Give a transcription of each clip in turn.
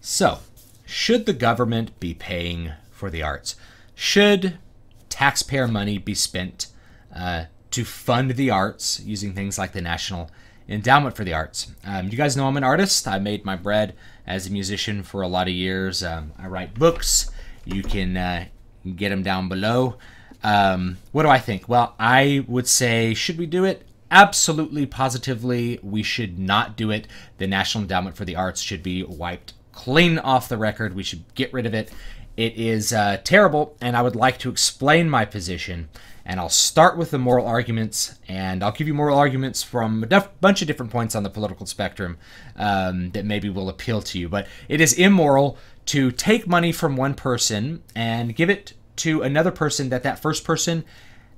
So, should the government be paying for the arts? Should taxpayer money be spent uh, to fund the arts using things like the National Endowment for the Arts? Um, you guys know I'm an artist. I made my bread as a musician for a lot of years. Um, I write books. You can uh, get them down below. Um, what do I think? Well, I would say, should we do it? Absolutely, positively, we should not do it. The National Endowment for the Arts should be wiped clean off the record. We should get rid of it. It is uh, terrible, and I would like to explain my position. And I'll start with the moral arguments, and I'll give you moral arguments from a bunch of different points on the political spectrum um, that maybe will appeal to you. But it is immoral to take money from one person and give it to another person that that first person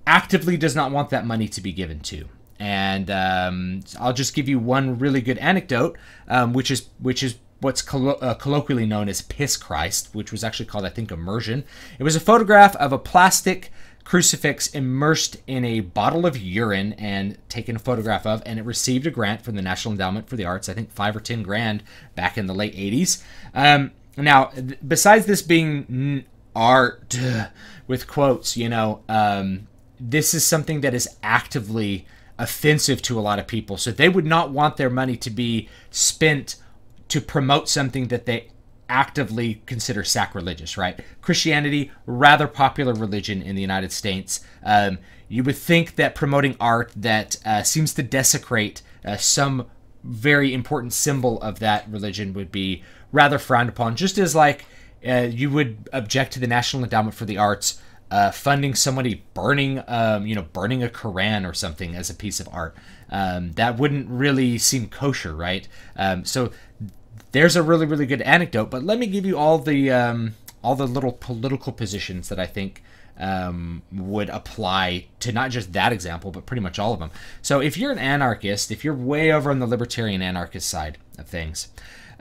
actively does not want that money to be given to. And um, I'll just give you one really good anecdote, um, which is which is what's collo- uh, colloquially known as Piss Christ, which was actually called, I think, immersion. It was a photograph of a plastic crucifix immersed in a bottle of urine and taken a photograph of, and it received a grant from the National Endowment for the Arts, I think five or ten grand back in the late 80s. Um, now, th- besides this being art with quotes, you know, um, this is something that is actively offensive to a lot of people. So they would not want their money to be spent to promote something that they actively consider sacrilegious, right? Christianity, rather popular religion in the United States. Um, you would think that promoting art that uh, seems to desecrate uh, some very important symbol of that religion would be rather frowned upon, just as like uh, you would object to the National Endowment for the Arts uh, funding somebody burning, um, you know, burning a Koran or something as a piece of art. Um, that wouldn't really seem kosher, right? Um, so there's a really really good anecdote but let me give you all the um, all the little political positions that i think um, would apply to not just that example but pretty much all of them. So if you're an anarchist if you're way over on the libertarian anarchist side of things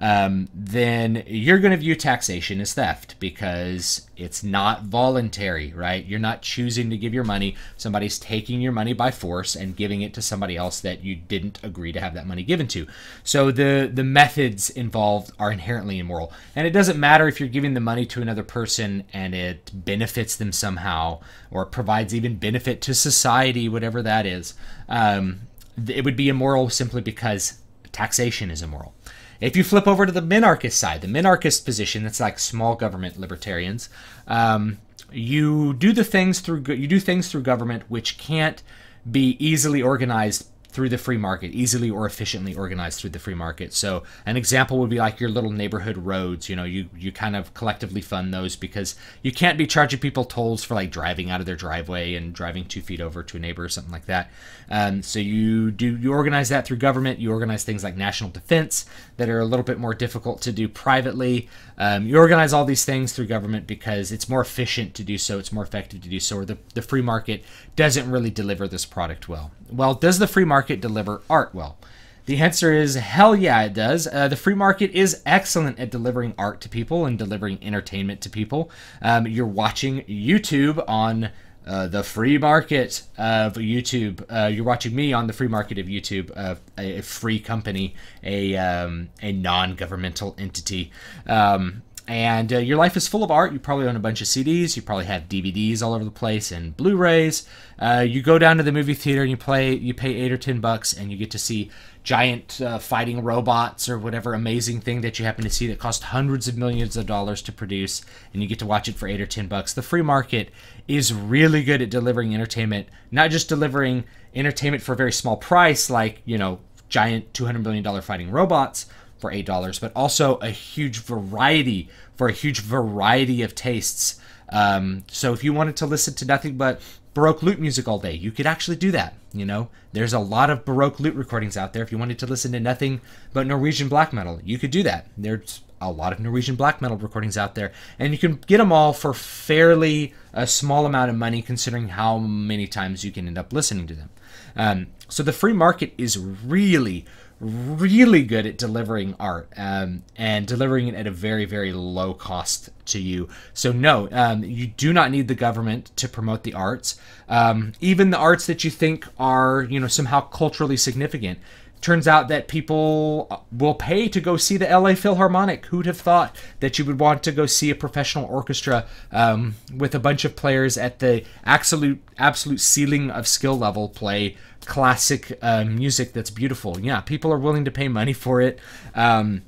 um, then you're going to view taxation as theft because it's not voluntary, right? You're not choosing to give your money. Somebody's taking your money by force and giving it to somebody else that you didn't agree to have that money given to. So the the methods involved are inherently immoral, and it doesn't matter if you're giving the money to another person and it benefits them somehow or provides even benefit to society, whatever that is. Um, it would be immoral simply because taxation is immoral. If you flip over to the minarchist side, the minarchist position, that's like small government libertarians, um, you do the things through you do things through government which can't be easily organized through the free market, easily or efficiently organized through the free market. So an example would be like your little neighborhood roads. You know, you you kind of collectively fund those because you can't be charging people tolls for like driving out of their driveway and driving two feet over to a neighbor or something like that. Um, so you do you organize that through government. You organize things like national defense that are a little bit more difficult to do privately. Um, you organize all these things through government because it's more efficient to do so. It's more effective to do so. Or the the free market doesn't really deliver this product well. Well, does the free market deliver art well? The answer is hell yeah, it does. Uh, the free market is excellent at delivering art to people and delivering entertainment to people. Um, you're watching YouTube on uh, the free market of YouTube. Uh, you're watching me on the free market of YouTube, uh, a, a, free company, a um, a non-governmental entity. Um, and uh, your life is full of art. You probably own a bunch of CDs. You probably have DVDs all over the place and Blu-rays. Uh, you go down to the movie theater and you play. You pay eight or ten bucks, and you get to see giant uh, fighting robots or whatever amazing thing that you happen to see that cost hundreds of millions of dollars to produce, and you get to watch it for eight or ten bucks. The free market is really good at delivering entertainment, not just delivering entertainment for a very small price, like you know giant two hundred million dollar fighting robots for $8, but also a huge variety for a huge variety of tastes. Um, so if you wanted to listen to nothing but Baroque lute music all day, you could actually do that. You know, there's a lot of Baroque lute recordings out there. If you wanted to listen to nothing but Norwegian black metal, you could do that. There's a lot of Norwegian black metal recordings out there, and you can get them all for fairly a small amount of money, considering how many times you can end up listening to them. Um, so the free market is really, really good at delivering art um, and delivering it at a very very low cost to you. So no um, you do not need the government to promote the arts. Um, even the arts that you think are you know somehow culturally significant. Turns out that people will pay to go see the LA Philharmonic. Who'd have thought that you would want to go see a professional orchestra um, with a bunch of players at the absolute absolute ceiling of skill level play classic uh, music that's beautiful? Yeah, people are willing to pay money for it. Um,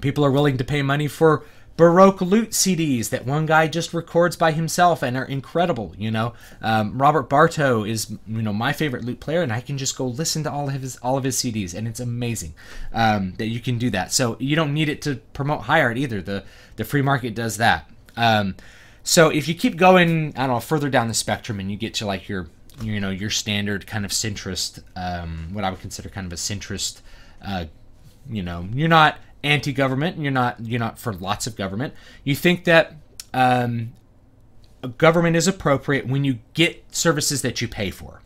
people are willing to pay money for Baroque lute CDs that one guy just records by himself and are incredible. You know, um, Robert Barto is you know my favorite lute player, and I can just go listen to all of his all of his CDs, and it's amazing um, that you can do that. So you don't need it to promote high art either. The the free market does that. Um, so if you keep going, I don't know, further down the spectrum, and you get to like your you know your standard kind of centrist, um, what I would consider kind of a centrist. Uh, you know, you're not anti-government. and You're not you're not for lots of government. You think that um, government is appropriate when you get services that you pay for,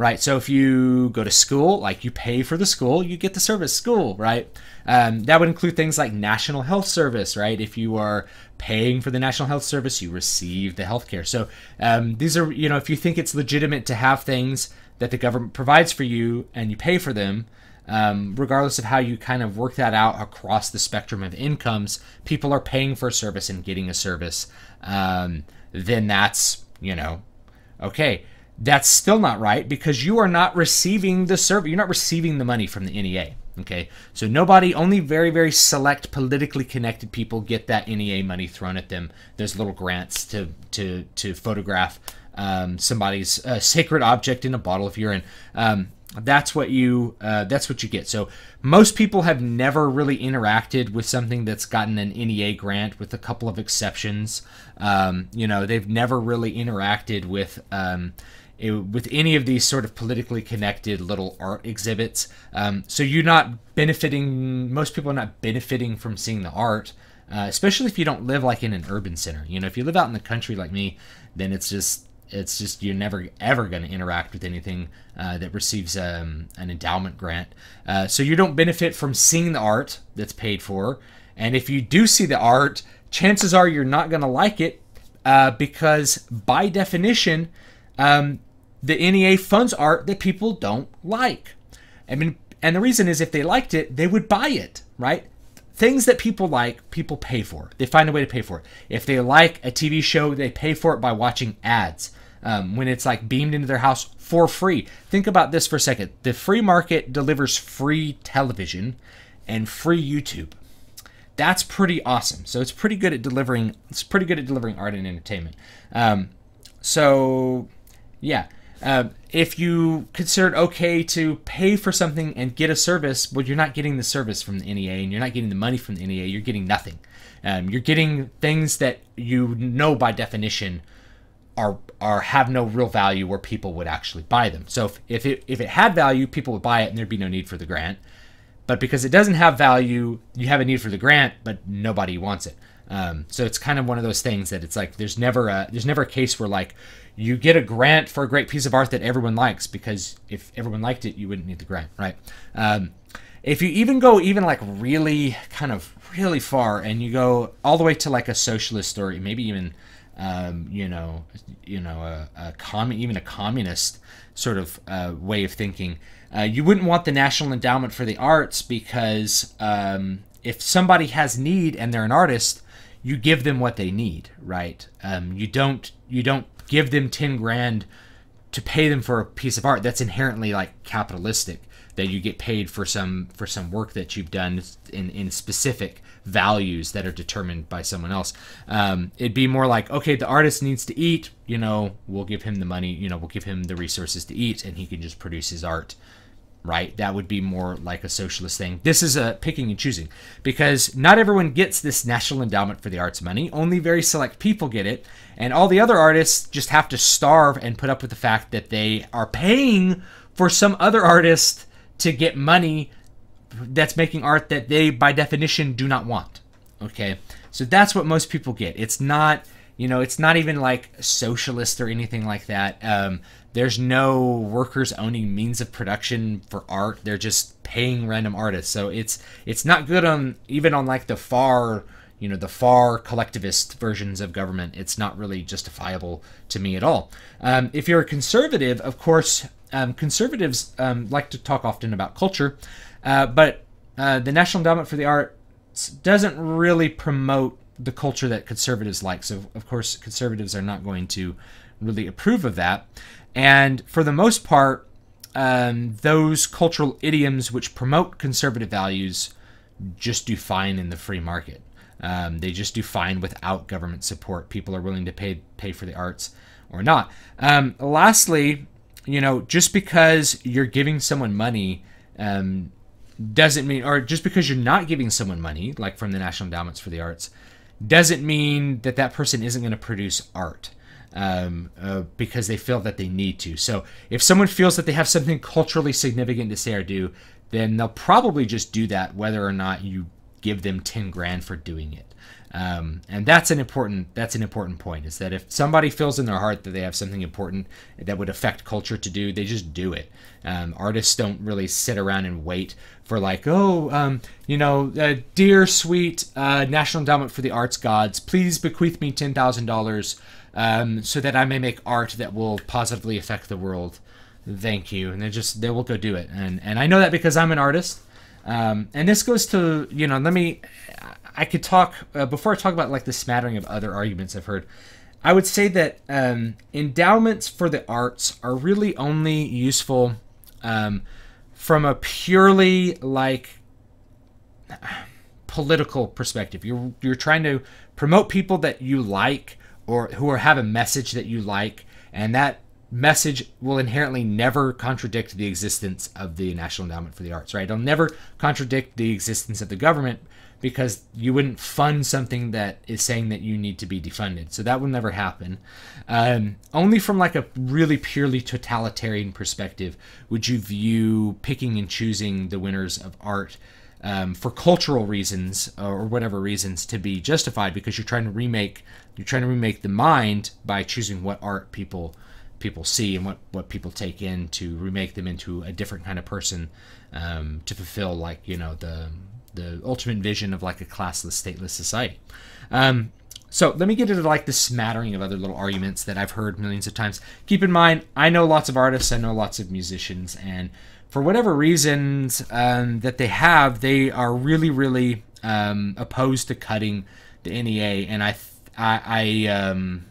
right? So if you go to school, like you pay for the school, you get the service school, right? Um, that would include things like National Health Service, right? If you are paying for the National Health Service, you receive the health care. So um, these are, you know, if you think it's legitimate to have things that the government provides for you and you pay for them, um, regardless of how you kind of work that out across the spectrum of incomes, people are paying for a service and getting a service. Um, then that's, you know, okay. That's still not right because you are not receiving the service. You're not receiving the money from the NEA. Okay, so nobody, only very, very select politically connected people get that NEA money thrown at them. There's little grants to to to photograph um, somebody's uh, sacred object in a bottle of urine. Um, that's what you uh, that's what you get so most people have never really interacted with something that's gotten an nea grant with a couple of exceptions um, you know they've never really interacted with um, it, with any of these sort of politically connected little art exhibits um, so you're not benefiting most people are not benefiting from seeing the art uh, especially if you don't live like in an urban center you know if you live out in the country like me then it's just it's just you're never ever going to interact with anything uh, that receives um, an endowment grant. Uh, so you don't benefit from seeing the art that's paid for. And if you do see the art, chances are you're not going to like it uh, because, by definition, um, the NEA funds art that people don't like. I mean, and the reason is if they liked it, they would buy it, right? things that people like, people pay for. They find a way to pay for it. If they like a TV show, they pay for it by watching ads um, when it's like beamed into their house for free. Think about this for a second. The free market delivers free television and free YouTube. That's pretty awesome. So it's pretty good at delivering. It's pretty good at delivering art and entertainment. Um, so yeah, uh, if you consider it okay to pay for something and get a service, well, you're not getting the service from the NEA and you're not getting the money from the NEA. You're getting nothing. Um, you're getting things that you know by definition are are have no real value where people would actually buy them. So if, if it if it had value, people would buy it and there'd be no need for the grant. But because it doesn't have value, you have a need for the grant, but nobody wants it. Um, so it's kind of one of those things that it's like there's never a there's never a case where like you get a grant for a great piece of art that everyone likes because if everyone liked it, you wouldn't need the grant, right? Um, if you even go even like really kind of really far and you go all the way to like a socialist or maybe even um, you know, you know, a, a even a communist sort of uh, way of thinking. Uh, you wouldn't want the National Endowment for the Arts because um, if somebody has need and they're an artist, you give them what they need, right? Um, you don't you don't give them ten grand to pay them for a piece of art. That's inherently like capitalistic. That you get paid for some for some work that you've done in in specific values that are determined by someone else. Um, it'd be more like, okay, the artist needs to eat, you know, we'll give him the money, you know, we'll give him the resources to eat, and he can just produce his art, right? That would be more like a socialist thing. This is a picking and choosing because not everyone gets this National Endowment for the Arts money. Only very select people get it, and all the other artists just have to starve and put up with the fact that they are paying for some other artist to get money that's making art that they by definition do not want okay so that's what most people get it's not you know it's not even like socialist or anything like that. Um, there's no workers owning means of production for art. They're just paying random artists. So it's it's not good on even on like the far you know the far collectivist versions of government. It's not really justifiable to me at all. Um, if you're a conservative of course um, conservatives um, like to talk often about culture, uh, but uh, the National Endowment for the Arts doesn't really promote the culture that conservatives like. So, of course, conservatives are not going to really approve of that. And for the most part, um, those cultural idioms which promote conservative values just do fine in the free market. Um, they just do fine without government support. People are willing to pay pay for the arts or not. Um, lastly, you know, just because you're giving someone money um, doesn't mean, or just because you're not giving someone money, like from the National Endowments for the Arts, doesn't mean that that person isn't going to produce art um, uh, because they feel that they need to. So if someone feels that they have something culturally significant to say or do, then they'll probably just do that, whether or not you give them 10 grand for doing it. Um, and that's an important that's an important point is that if somebody feels in their heart that they have something important that would affect culture to do they just do it. Um, artists don't really sit around and wait for like oh um, you know uh, dear sweet uh, national endowment for the arts gods please bequeath me $10000 um, so that i may make art that will positively affect the world. Thank you. And they just they will go do it. And and i know that because i'm an artist. Um, and this goes to you know let me I could talk uh, before I talk about like the smattering of other arguments I've heard. I would say that um, endowments for the arts are really only useful um, from a purely like political perspective. You're you're trying to promote people that you like or who are, have a message that you like, and that message will inherently never contradict the existence of the National Endowment for the Arts. Right? It'll never contradict the existence of the government because you wouldn't fund something that is saying that you need to be defunded. So that will never happen. Um, only from like a really purely totalitarian perspective would you view picking and choosing the winners of art um, for cultural reasons or whatever reasons to be justified because you're trying to remake you're trying to remake the mind by choosing what art people people see and what what people take in to remake them into a different kind of person um, to fulfill like you know the the ultimate vision of like a classless, stateless society. Um, so let me get into like the smattering of other little arguments that I've heard millions of times. Keep in mind, I know lots of artists, I know lots of musicians, and for whatever reasons um, that they have, they are really, really um, opposed to cutting the NEA, and I, I, I um,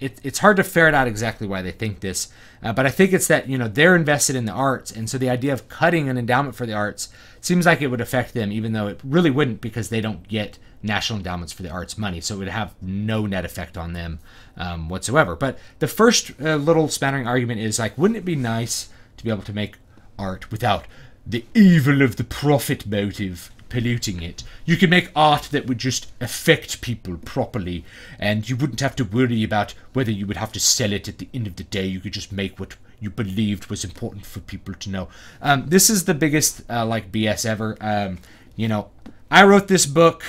it, it's hard to ferret out exactly why they think this, uh, but I think it's that you know they're invested in the arts, and so the idea of cutting an endowment for the arts seems like it would affect them, even though it really wouldn't because they don't get national endowments for the arts money, so it would have no net effect on them um, whatsoever. But the first uh, little spattering argument is like, wouldn't it be nice to be able to make art without the evil of the profit motive polluting it. You could make art that would just affect people properly, and you wouldn't have to worry about whether you would have to sell it at the end of the day. You could just make what you believed was important for people to know. Um, this is the biggest uh, like BS ever. Um, you know, I wrote this book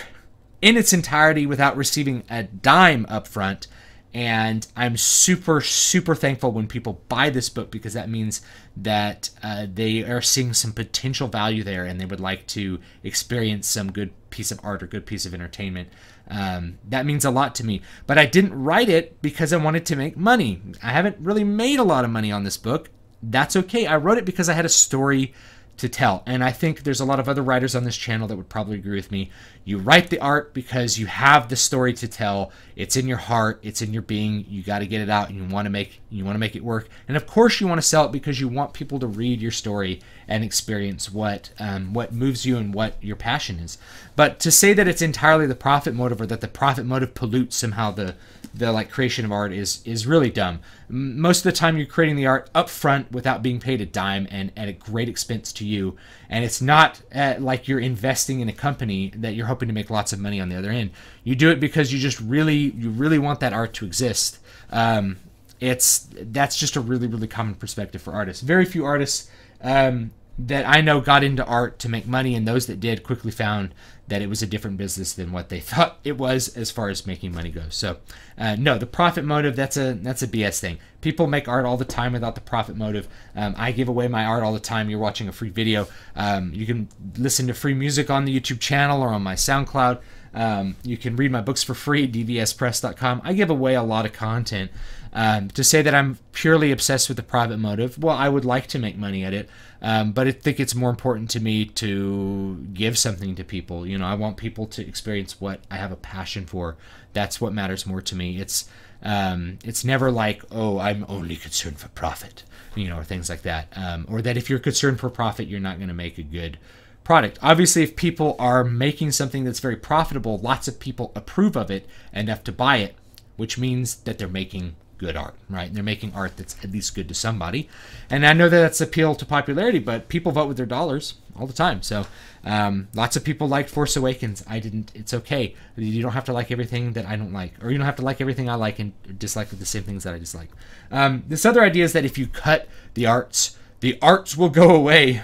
in its entirety without receiving a dime up front. And I'm super, super thankful when people buy this book because that means that uh, they are seeing some potential value there and they would like to experience some good piece of art or good piece of entertainment. Um, that means a lot to me. But I didn't write it because I wanted to make money. I haven't really made a lot of money on this book. That's okay. I wrote it because I had a story to tell. And I think there's a lot of other writers on this channel that would probably agree with me. You write the art because you have the story to tell. It's in your heart, it's in your being. You got to get it out and you want to make you want to make it work. And of course you want to sell it because you want people to read your story and experience what um, what moves you and what your passion is. But to say that it's entirely the profit motive or that the profit motive pollutes somehow the the like creation of art is is really dumb. Most of the time, you're creating the art up front without being paid a dime and at a great expense to you, and it's not uh, like you're investing in a company that you're hoping to make lots of money on the other end. You do it because you just really you really want that art to exist. Um, it's that's just a really really common perspective for artists. Very few artists um, that I know got into art to make money, and those that did quickly found that it was a different business than what they thought it was as far as making money goes. So, uh, no, the profit motive that's a that's a BS thing. People make art all the time without the profit motive. Um, I give away my art all the time. You're watching a free video. Um, you can listen to free music on the YouTube channel or on my SoundCloud. Um, you can read my books for free dvspress.com. I give away a lot of content. Um, to say that I'm purely obsessed with the private motive, well, I would like to make money at it, um, but I think it's more important to me to give something to people. You know, I want people to experience what I have a passion for. That's what matters more to me. It's um, it's never like, oh, I'm only concerned for profit, you know, or things like that, um, or that if you're concerned for profit, you're not going to make a good product. Obviously, if people are making something that's very profitable, lots of people approve of it enough to buy it, which means that they're making good art, right? They're making art that's at least good to somebody. And I know that that's appeal to popularity, but people vote with their dollars all the time. So um, lots of people liked Force Awakens. I didn't. It's okay. You don't have to like everything that I don't like, or you don't have to like everything I like and dislike the same things that I dislike. Um, this other idea is that if you cut the arts, the arts will go away.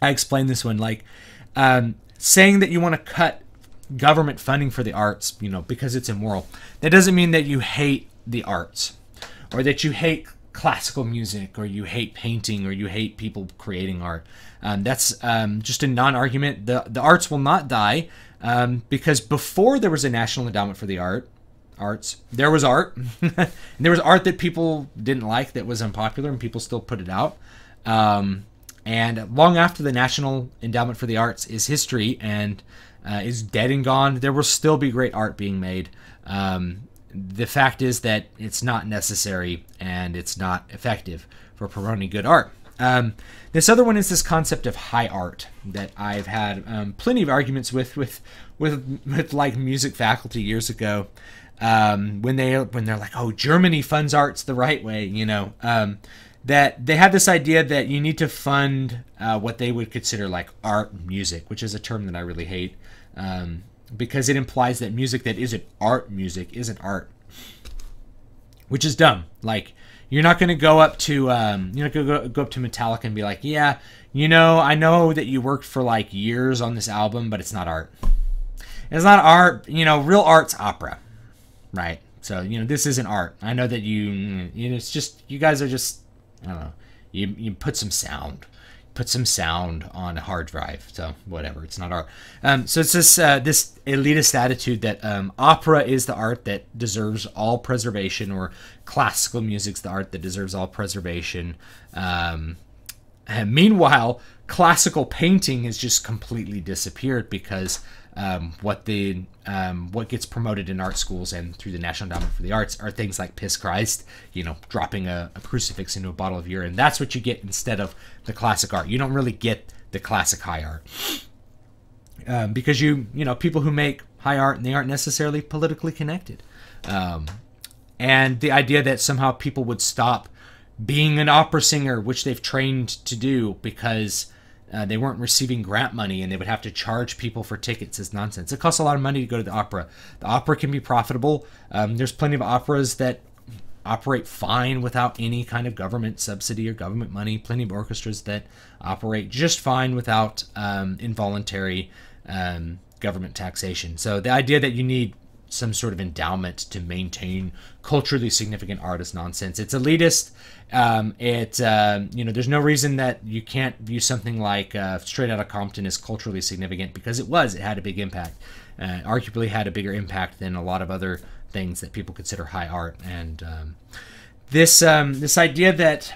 I explained this one like um, saying that you want to cut government funding for the arts, you know, because it's immoral. That doesn't mean that you hate the arts or that you hate classical music or you hate painting or you hate people creating art. Um, that's um, just a non-argument. The the arts will not die um, because before there was a national endowment for the art arts, there was art. and there was art that people didn't like that was unpopular and people still put it out. Um, and long after the national endowment for the arts is history and uh, is dead and gone, there will still be great art being made. Um, the fact is that it's not necessary and it's not effective for promoting good art. Um, this other one is this concept of high art that I've had um, plenty of arguments with with with with like music faculty years ago um, when they when they're like, oh, Germany funds arts the right way, you know. Um, that they have this idea that you need to fund uh, what they would consider like art music, which is a term that I really hate. Um, because it implies that music that isn't art music isn't art, which is dumb. Like you're not going to go up to um, you're not going to go up to Metallica and be like, yeah, you know, I know that you worked for like years on this album, but it's not art. It's not art. You know, real art's opera, right? So you know, this isn't art. I know that you, you know, it's just you guys are just I don't know. You you put some sound put some sound on a hard drive. So whatever, it's not art. Um, so it's this uh, this elitist attitude that um, opera is the art that deserves all preservation, or classical music's the art that deserves all preservation. Um, meanwhile, classical painting has just completely disappeared because um, what the um, what gets promoted in art schools and through the National Endowment for the Arts are things like Piss Christ, you know, dropping a, a, crucifix into a bottle of urine. That's what you get instead of the classic art. You don't really get the classic high art um, because you you know people who make high art and they aren't necessarily politically connected, um, and the idea that somehow people would stop being an opera singer, which they've trained to do because uh, they weren't receiving grant money and they would have to charge people for tickets is nonsense. It costs a lot of money to go to the opera. The opera can be profitable. Um, there's plenty of operas that operate fine without any kind of government subsidy or government money. Plenty of orchestras that operate just fine without um, involuntary um, government taxation. So the idea that you need some sort of endowment to maintain culturally significant artist nonsense. It's elitist. Um, it uh, you know there's no reason that you can't view something like uh, Straight Outta Compton as culturally significant because it was. It had a big impact. Uh, arguably had a bigger impact than a lot of other things that people consider high art. And um, this um, this idea that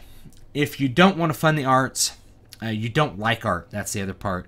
if you don't want to fund the arts, uh, you don't like art. That's the other part.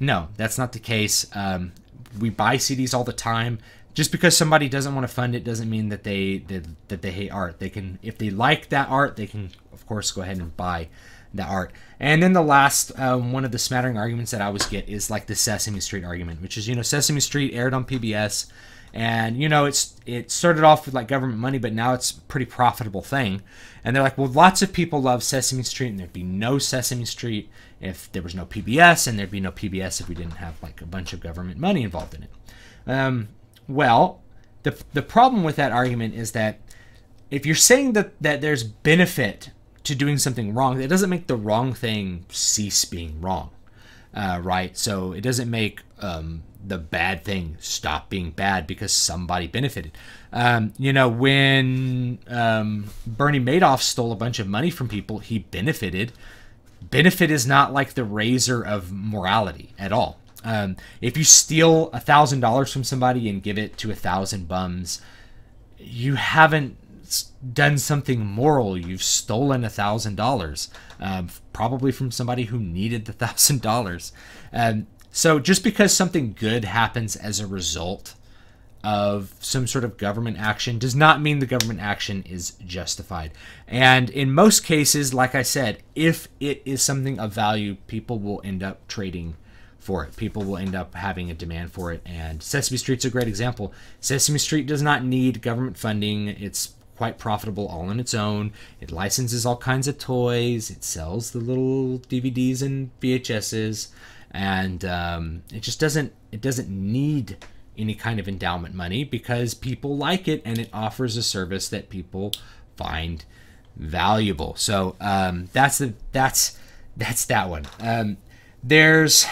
No, that's not the case. Um, we buy CDs all the time just because somebody doesn't want to fund it doesn't mean that they that, that they hate art. They can if they like that art, they can of course go ahead and buy the art. And then the last um, one of the smattering arguments that I always get is like the Sesame Street argument, which is you know Sesame Street aired on PBS, and you know it's it started off with like government money, but now it's a pretty profitable thing. And they're like, well, lots of people love Sesame Street, and there'd be no Sesame Street if there was no PBS, and there'd be no PBS if we didn't have like a bunch of government money involved in it. Um, well, the, the problem with that argument is that if you're saying that, that there's benefit to doing something wrong, that doesn't make the wrong thing cease being wrong, uh, right? So it doesn't make um, the bad thing stop being bad because somebody benefited. Um, you know, when um, Bernie Madoff stole a bunch of money from people, he benefited. Benefit is not like the razor of morality at all. Um, if you steal a thousand dollars from somebody and give it to a thousand bums, you haven't done something moral. You've stolen a thousand dollars, um, probably from somebody who needed the thousand dollars. Um, so just because something good happens as a result of some sort of government action does not mean the government action is justified. And in most cases, like I said, if it is something of value, people will end up trading for it. People will end up having a demand for it. And Sesame Street's a great example. Sesame Street does not need government funding. It's quite profitable all on its own. It licenses all kinds of toys. It sells the little DVDs and VHSs, and um, it just doesn't it doesn't need any kind of endowment money because people like it and it offers a service that people find valuable. So um, that's the that's that's that one. Um, there's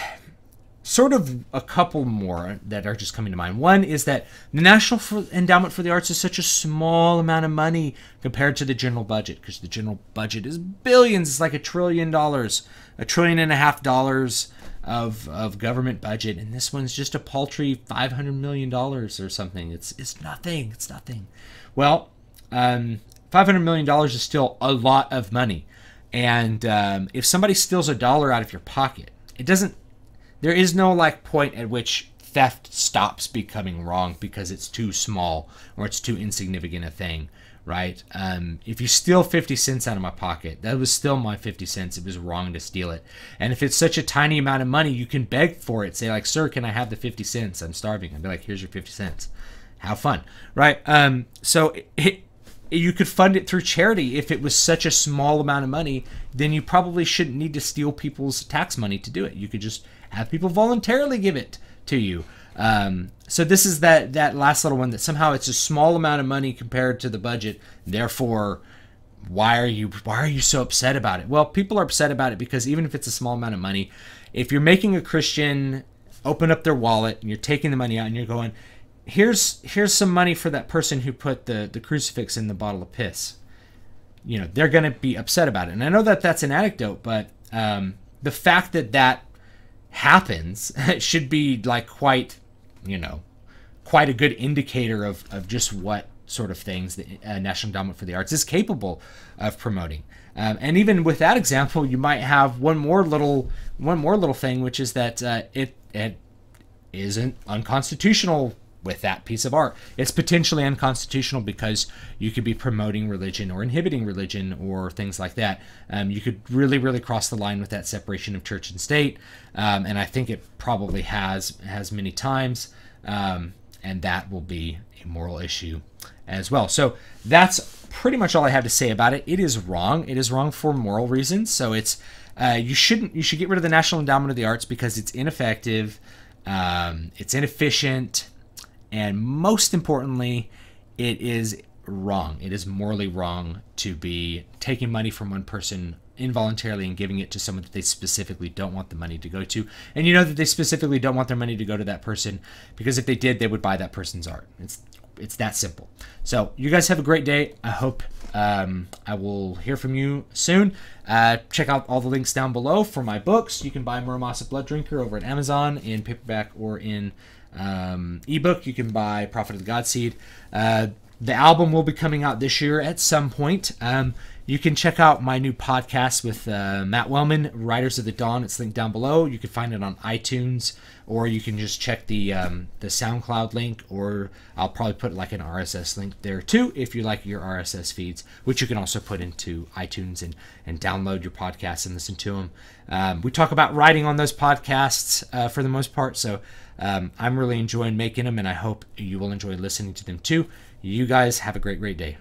sort of a couple more that are just coming to mind. One is that the National Endowment for the Arts is such a small amount of money compared to the general budget because the general budget is billions. It's like a trillion dollars, a trillion and a half dollars of of government budget, and this one's just a paltry five hundred million dollars or something. It's it's nothing. It's nothing. Well, um, five hundred million dollars is still a lot of money, and um, if somebody steals a dollar out of your pocket, it doesn't there is no like point at which theft stops becoming wrong because it's too small or it's too insignificant a thing right? Um, if you steal 50 cents out of my pocket that was still my 50 cents. It was wrong to steal it. And if it's such a tiny amount of money you can beg for it. Say like sir can i have the 50 cents? I'm starving. I'd be like here's your 50 cents. Have fun. Right? Um, so it, it you could fund it through charity. If it was such a small amount of money then you probably shouldn't need to steal people's tax money to do it. You could just have people voluntarily give it to you. Um, so this is that that last little one that somehow it's a small amount of money compared to the budget. Therefore, why are you why are you so upset about it? Well, people are upset about it because even if it's a small amount of money, if you're making a Christian open up their wallet and you're taking the money out and you're going, here's here's some money for that person who put the the crucifix in the bottle of piss. You know, they're going to be upset about it. And I know that that's an anecdote, but um, the fact that that happens should be like quite, you know, quite a good indicator of, of just what sort of things the uh, National Endowment for the Arts is capable of promoting. Um, and even with that example, you might have one more little one more little thing, which is that uh, it it isn't unconstitutional with that piece of art. It's potentially unconstitutional because you could be promoting religion or inhibiting religion or things like that. Um, you could really, really cross the line with that separation of church and state, um, and I think it probably has has many times, um, and that will be a moral issue as well. So that's pretty much all I have to say about it. It is wrong. It is wrong for moral reasons. So it's uh, you shouldn't you should get rid of the National Endowment of the Arts because it's ineffective. Um, it's inefficient and most importantly, it is wrong. It is morally wrong to be taking money from one person involuntarily and giving it to someone that they specifically don't want the money to go to. And you know that they specifically don't want their money to go to that person because if they did, they would buy that person's art. It's it's that simple. So you guys have a great day. I hope um, I will hear from you soon. Uh, check out all the links down below for my books. You can buy Muramasa Blood Drinker over at Amazon in paperback or in um, ebook. You can buy Prophet of the Godseed. Uh, the album will be coming out this year at some point. Um, you can check out my new podcast with uh, Matt Wellman, Writers of the Dawn. It's linked down below. You can find it on iTunes, or you can just check the um, the SoundCloud link, or I'll probably put like an RSS link there too if you like your RSS feeds, which you can also put into iTunes and and download your podcasts and listen to them. Um, we talk about writing on those podcasts uh, for the most part, so um, I'm really enjoying making them, and I hope you will enjoy listening to them too. You guys have a great, great day.